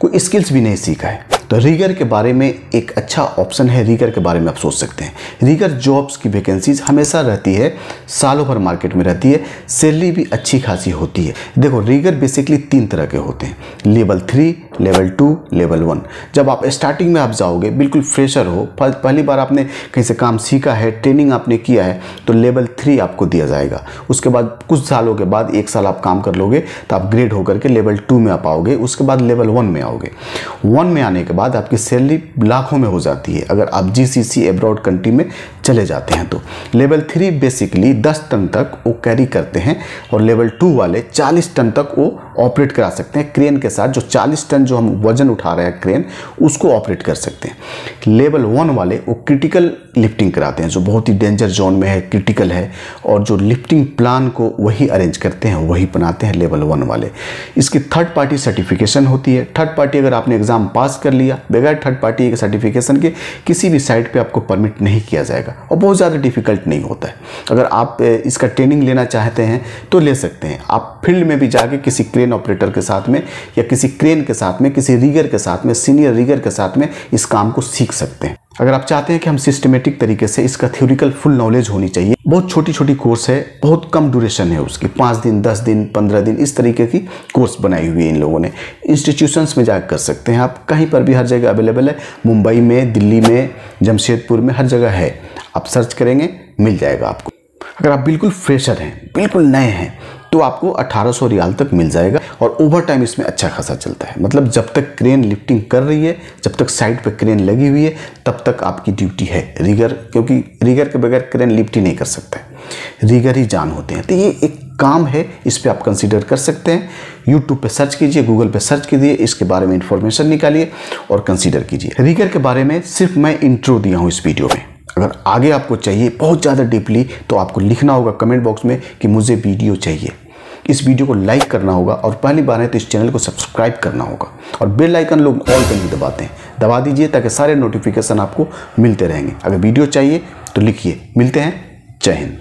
कोई स्किल्स भी नहीं सीखा है। तो रीगर के बारे में एक अच्छा ऑप्शन है रीगर के बारे में आप सोच सकते हैं। रीगर जॉब्स की वैकेंसीज हमेशा रहती है, सालों भर मार्केट में रहती है सैलरी भी अच्छी खासी होती है। देखो रीगर बेसिकली तीन तरह के होते हैं। Level three level two, level one. जब आप स्टार्टिंग में आप जाओगे, बिल्कुल फ्रेशर हो पहली बार आपने कहीं से काम सीखा है ट्रेनिंग आपने किया है तो लेवल थ्री आपको दिया जाएगा। उसके बाद कुछ सालों के बाद, एक साल आप काम कर लोगे तो आप ग्रेड होकर के लेवल टू में आप आओगे, उसके बाद लेवल वन में आओगे। वन में आने के बाद आपकी सैलरी लाखों में हो जाती है, अगर आप जी सी सी एब्रॉड कंट्री में चले जाते हैं तो। लेवल थ्री बेसिकली दस टन तक वो कैरी करते हैं, और लेवल टू वाले चालीस टन तक वो ऑपरेट करा सकते हैं। क्रेन के साथ जो चालीस टन जो हम वज़न उठा रहे हैं क्रेन उसको ऑपरेट कर सकते हैं। लेवल वन वाले वो क्रिटिकल लिफ्टिंग कराते हैं, जो बहुत ही डेंजर जोन में है क्रिटिकल है, और जो लिफ्टिंग प्लान को वही अरेंज करते हैं, वही बनाते हैं लेवल वन वाले। इसकी थर्ड पार्टी सर्टिफिकेशन होती है। थर्ड पार्टी अगर आपने एग्ज़ाम पास कर लिया, बगैर थर्ड पार्टी के सर्टिफिकेशन के, किसी भी साइट पर आपको परमिट नहीं किया जाएगा। और बहुत ज़्यादा डिफ़िकल्ट नहीं होता है। अगर आप इसका ट्रेनिंग लेना चाहते हैं तो ले सकते हैं। आप फ़ील्ड में भी जाके किसी क्रेन ऑपरेटर के साथ में या किसी क्रेन के साथ में, किसी रीगर के साथ में सीनियर रीगर के साथ में इस काम को सीख सकते हैं। अगर आप चाहते हैं कि हम सिस्टमेटिक तरीके से इसका थ्योरिकल फुल नॉलेज होनी चाहिए, बहुत छोटी छोटी कोर्स है, बहुत कम ड्यूरेशन है उसकी, पाँच दिन, दस दिन, पंद्रह दिन, इस तरीके की कोर्स बनाई हुई है इन लोगों ने। इंस्टीट्यूशंस में जाकर कर सकते हैं आप, कहीं पर भी हर जगह अवेलेबल है, मुंबई में, दिल्ली में, जमशेदपुर में, हर जगह है। आप सर्च करेंगे, मिल जाएगा आपको। अगर आप बिल्कुल फ्रेशर हैं, बिल्कुल नए हैं तो आपको 1800 रियाल तक मिल जाएगा और ओवर टाइम इसमें अच्छा खासा चलता है। मतलब जब तक क्रेन लिफ्टिंग कर रही है, जब तक साइड पर क्रेन लगी हुई है, तब तक आपकी ड्यूटी है रिगर क्योंकि रिगर के बगैर क्रेन लिफ्ट ही नहीं कर सकता रिगर ही जान होते हैं। तो ये एक काम है, इस पर आप कंसिडर कर सकते हैं। यूट्यूब पे सर्च कीजिए गूगल पे सर्च कीजिए, इसके बारे में इंफॉर्मेशन निकालिए और कंसिडर कीजिए। रिगर के बारे में सिर्फ़ मैं इंट्रो दिया हूँ इस वीडियो में। अगर आगे आपको चाहिए बहुत ज़्यादा डीपली तो आपको लिखना होगा कमेंट बॉक्स में कि मुझे वीडियो चाहिए। इस वीडियो को लाइक करना होगा और पहली बार है तो इस चैनल को सब्सक्राइब करना होगा। और बेल आइकन लोग ऑल पर नहीं दबाते हैं। दबा दीजिए ताकि सारे नोटिफिकेशन आपको मिलते रहेंगे। अगर वीडियो चाहिए तो लिखिए। मिलते हैं। जय हिंद।